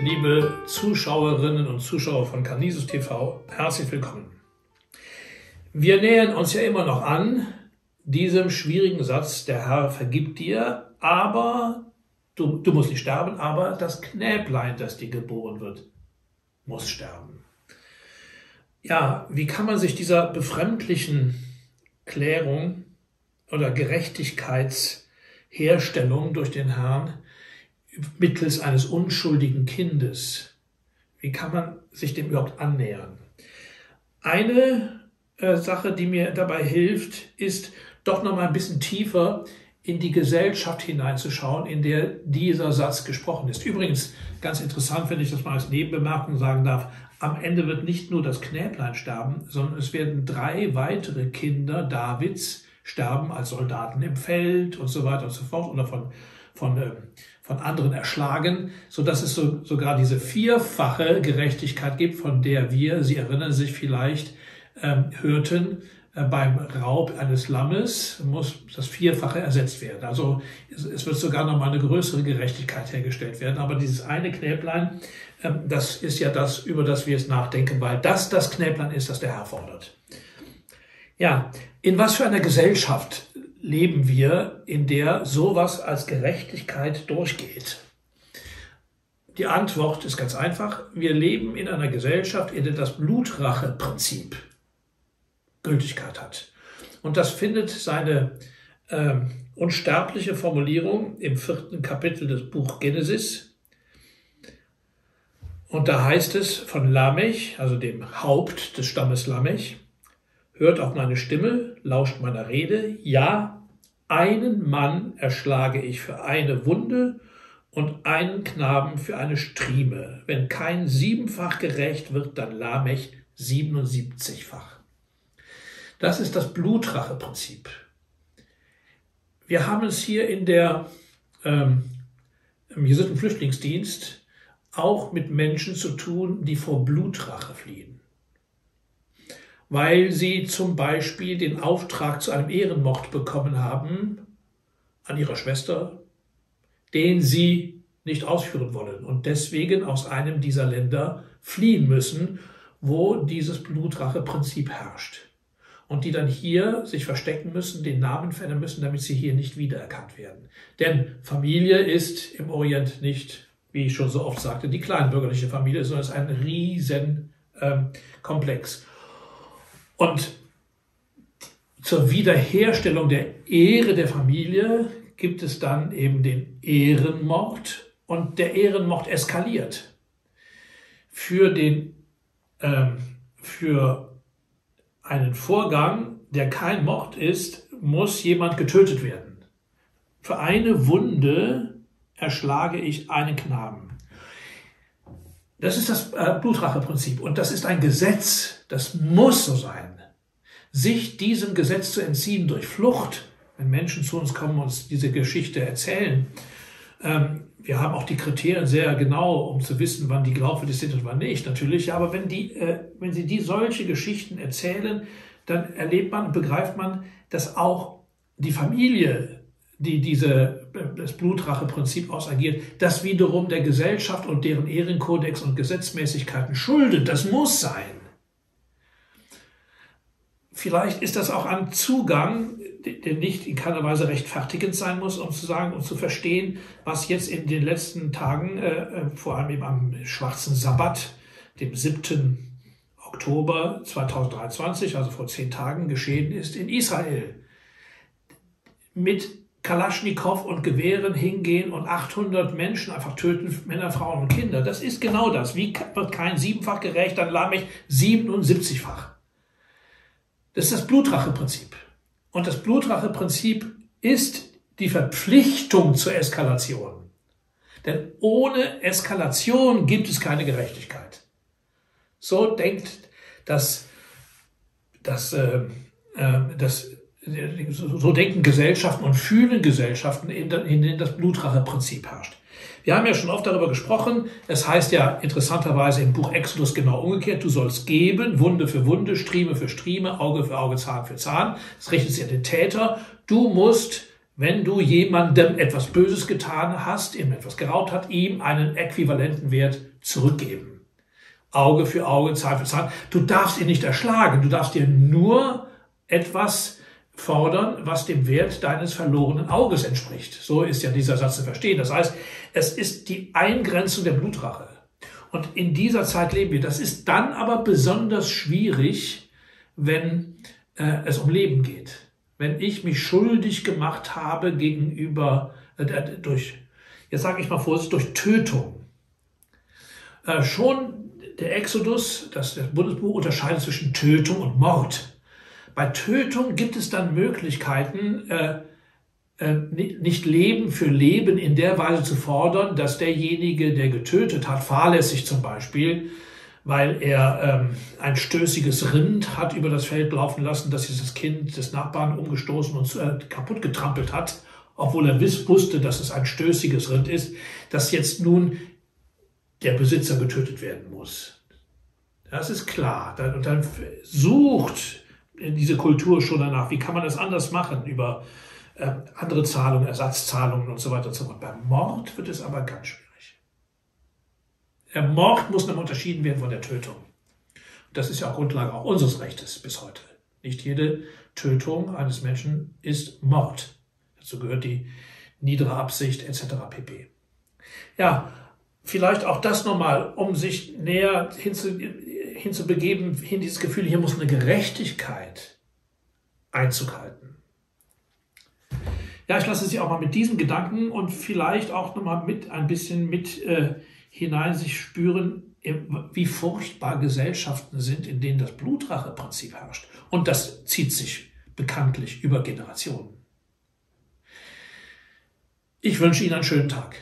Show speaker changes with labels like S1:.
S1: liebe Zuschauerinnen und Zuschauer von Canisus TV, herzlich willkommen. Wir nähern uns ja immer noch an diesem schwierigen Satz, der Herr vergibt dir, aber du, du musst nicht sterben, aber das Knäblein, das dir geboren wird, muss sterben. Ja, wie kann man sich dieser befremdlichen Klärung oder Gerechtigkeitsherstellung durch den Herrn mittels eines unschuldigen Kindes, wie kann man sich dem überhaupt annähern? Eine äh, Sache, die mir dabei hilft, ist doch noch mal ein bisschen tiefer in die Gesellschaft hineinzuschauen, in der dieser Satz gesprochen ist. Übrigens, ganz interessant, wenn ich das mal als Nebenbemerkung sagen darf, am Ende wird nicht nur das Knäblein sterben, sondern es werden drei weitere Kinder Davids sterben als Soldaten im Feld und so weiter und so fort oder von, von, äh, von anderen erschlagen, so dass es so, sogar diese vierfache Gerechtigkeit gibt, von der wir, Sie erinnern sich vielleicht, ähm, hörten, äh, beim Raub eines Lammes muss das Vierfache ersetzt werden. Also es, wird sogar noch mal eine größere Gerechtigkeit hergestellt werden. Aber dieses eine Knäblein, ähm, das ist ja das, über das wir jetzt nachdenken, weil das das Knäblein ist, das der Herr fordert. Ja, in was für einer Gesellschaft leben wir, in der sowas als Gerechtigkeit durchgeht? Die Antwort ist ganz einfach. Wir leben in einer Gesellschaft, in der das Blutrache-Prinzip Gültigkeit hat. Und das findet seine äh, unsterbliche Formulierung im vierten Kapitel des Buch Genesis. Und da heißt es von Lamech, also dem Haupt des Stammes Lamech, hört auf meine Stimme, lauscht meiner Rede, ja, einen Mann erschlage ich für eine Wunde und einen Knaben für eine Strieme. Wenn kein siebenfach gerecht wird, dann Lamech siebenundsiebzigfach. Das ist das Blutracheprinzip. Wir haben es hier in der, ähm, im Jesuiten Flüchtlingsdienst auch mit Menschen zu tun, die vor Blutrache fliehen. Weil sie zum Beispiel den Auftrag zu einem Ehrenmord bekommen haben an ihrer Schwester, den sie nicht ausführen wollen und deswegen aus einem dieser Länder fliehen müssen, wo dieses Blutracheprinzip herrscht und die dann hier sich verstecken müssen, den Namen verändern müssen, damit sie hier nicht wiedererkannt werden. Denn Familie ist im Orient nicht, wie ich schon so oft sagte, die kleinbürgerliche Familie, sondern es ist ein riesen ähm. Und zur Wiederherstellung der Ehre der Familie gibt es dann eben den Ehrenmord und der Ehrenmord eskaliert. Für den, ähm, für einen Vorgang, der kein Mord ist, muss jemand getötet werden. Für eine Wunde erschlage ich einen Knaben. Das ist das äh, Blutracheprinzip und das ist ein Gesetz, das muss so sein. Sich diesem Gesetz zu entziehen durch Flucht, wenn Menschen zu uns kommen und uns diese Geschichte erzählen, ähm, wir haben auch die Kriterien sehr genau, um zu wissen, wann die glaubwürdig sind und wann nicht, natürlich. Aber wenn die, äh, wenn sie die solche Geschichten erzählen, dann erlebt man begreift man, dass auch die Familie, die diese, das Blutracheprinzip ausagiert, das wiederum der Gesellschaft und deren Ehrenkodex und Gesetzmäßigkeiten schuldet. Das muss sein. Vielleicht ist das auch ein Zugang, der nicht in keiner Weise rechtfertigend sein muss, um zu sagen, um zu verstehen, was jetzt in den letzten Tagen, äh, äh vor allem eben am schwarzen Sabbat, dem 7. Oktober 2023, also vor zehn Tagen, geschehen ist in Israel. Mit Kalaschnikow und Gewehren hingehen und 800 Menschen einfach töten, Männer, Frauen und Kinder. Das ist genau das. Wie wird kein siebenfach gerecht, dann Lamech 77-fach. Das ist das Blutracheprinzip. Und das Blutracheprinzip ist die Verpflichtung zur Eskalation. Denn ohne Eskalation gibt es keine Gerechtigkeit. So denkt das, das, äh, äh, das so denken Gesellschaften und fühlen Gesellschaften, in denen das Blutracheprinzip herrscht. Wir haben ja schon oft darüber gesprochen. Es heißt ja interessanterweise im Buch Exodus genau umgekehrt. Du sollst geben, Wunde für Wunde, Strieme für Strieme, Auge für Auge, Zahn für Zahn. Das richtet sich an den Täter. Du musst wenn du jemandem etwas Böses getan hast, ihm etwas geraubt hat, ihm einen äquivalenten Wert zurückgeben. Auge für Auge, Zahn für Zahn. Du darfst ihn nicht erschlagen, du darfst dir nur etwas fordern, was dem Wert deines verlorenen Auges entspricht. So ist ja dieser Satz zu verstehen. Das heißt, es ist die Eingrenzung der Blutrache. Und in dieser Zeit leben wir. Das ist dann aber besonders schwierig, wenn äh, es um Leben geht. Wenn ich mich schuldig gemacht habe gegenüber, äh, durch, jetzt sage ich mal vorsichtig, durch Tötung. Äh, schon der Exodus, das, das Bundesbuch unterscheidet zwischen Tötung und Mord. Bei Tötung gibt es dann Möglichkeiten, äh, äh, nicht Leben für Leben in der Weise zu fordern, dass derjenige, der getötet hat, fahrlässig zum Beispiel, weil er ähm, ein stößiges Rind hat über das Feld laufen lassen, dass dieses Kind des Nachbarn umgestoßen und äh, kaputt getrampelt hat, obwohl er wiss, wusste, dass es ein stößiges Rind ist, dass jetzt nun der Besitzer getötet werden muss. Das ist klar. Und dann sucht diese Kultur schon danach, wie kann man das anders machen über äh, andere Zahlungen, Ersatzzahlungen und so weiter und so fort. Beim Mord wird es aber ganz schwierig. Der Mord muss dann unterschieden werden von der Tötung. Das ist ja auch Grundlage auch unseres Rechtes bis heute. Nicht jede Tötung eines Menschen ist Mord. Dazu gehört die niedere Absicht etc. pp. Ja, vielleicht auch das nochmal, um sich näher hinzu, hinzubegeben, hin dieses Gefühl, hier muss eine Gerechtigkeit Einzug halten. Ja, ich lasse Sie auch mal mit diesem Gedanken und vielleicht auch nochmal mit ein bisschen mit äh, hinein sich spüren, wie furchtbar Gesellschaften sind, in denen das Blutracheprinzip herrscht. Und das zieht sich bekanntlich über Generationen. Ich wünsche Ihnen einen schönen Tag.